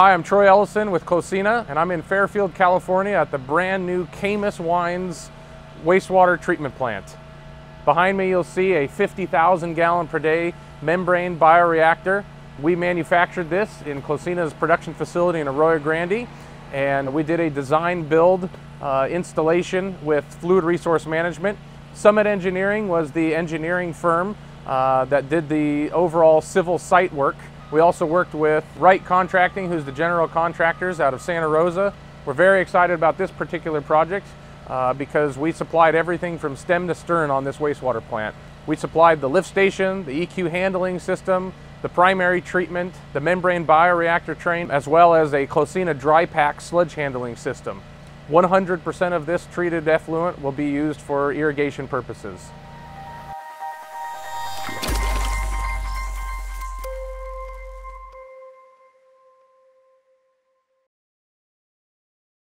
Hi, I'm Troy Ellison with Cloacina, and I'm in Fairfield, California at the brand new Caymus Wines wastewater treatment plant. Behind me, you'll see a 50,000 gallon per day membrane bioreactor. We manufactured this in Cloacina's production facility in Arroyo Grande, and we did a design build uh, installation with Fluid Resource Management. Summit Engineering was the engineering firm uh, that did the overall civil site work we also worked with Wright Contracting, who's the general contractors out of Santa Rosa. We're very excited about this particular project uh, because we supplied everything from stem to stern on this wastewater plant. We supplied the lift station, the EQ handling system, the primary treatment, the membrane bioreactor train, as well as a Cloacina dry pack sludge handling system. 100% of this treated effluent will be used for irrigation purposes.